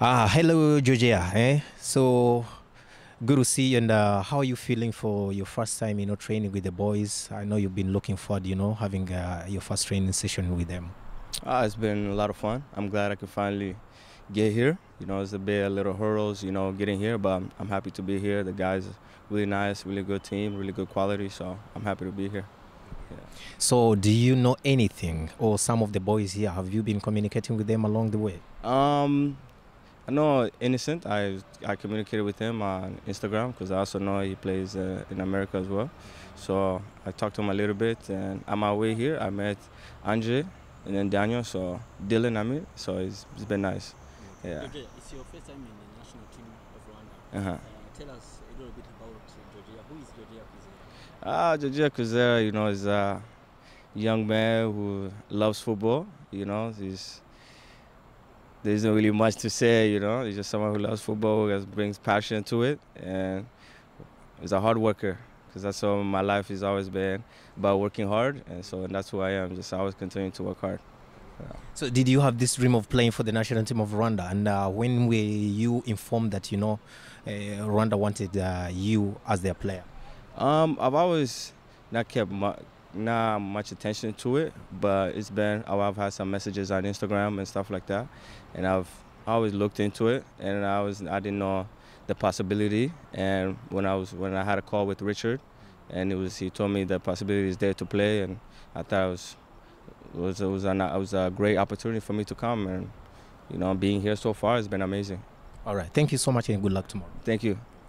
Ah, hello, Jojea. Eh? So good to see you. And uh, how are you feeling for your first time, you know, training with the boys? I know you've been looking forward, you know, having uh, your first training session with them. Ah, it's been a lot of fun. I'm glad I could finally get here. You know, it's a bit a little hurdles, you know, getting here, but I'm, I'm happy to be here. The guys really nice, really good team, really good quality, so I'm happy to be here. Yeah. So, do you know anything, or some of the boys here? Have you been communicating with them along the way? Um, I know Innocent. I I communicated with him on Instagram because I also know he plays uh, in America as well. So I talked to him a little bit, and on my way here, I met Andre and then Daniel. So Dylan, I mean, so it's, it's been nice. Yeah. Jojea, it's your first time in the national team of Rwanda. Uh-huh. Uh, tell us a little bit about Jojea. Who is Jojea Kwizera? Ah, Jojea Kwizera, you know, is a young man who loves football. You know, he's there's not really much to say. You know, he's just someone who loves football, who brings passion to it, and he's a hard worker. Because that's all my life has always been about working hard, and so that's who I am. Just always continuing to work hard. So, did you have this dream of playing for the national team of Rwanda? And uh, when were you informed that you know uh, Rwanda wanted uh, you as their player? Um, I've always not kept not much attention to it, but it's been oh, I've had some messages on Instagram and stuff like that, and I've always looked into it, and I was I didn't know the possibility, and when I was when I had a call with Richard, and it was he told me the possibility is there to play, and I thought it was it was it was, an, it was a great opportunity for me to come, and you know being here so far has been amazing. All right. Thank you so much and good luck tomorrow. Thank you.